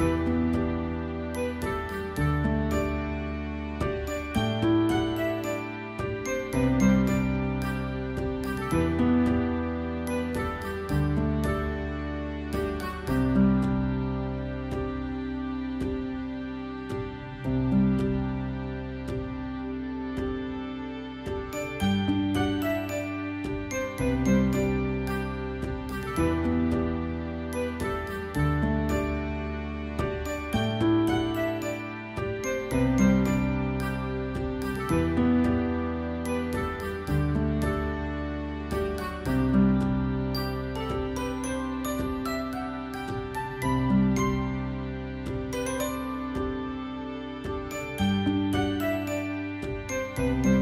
Thank you. 嗯。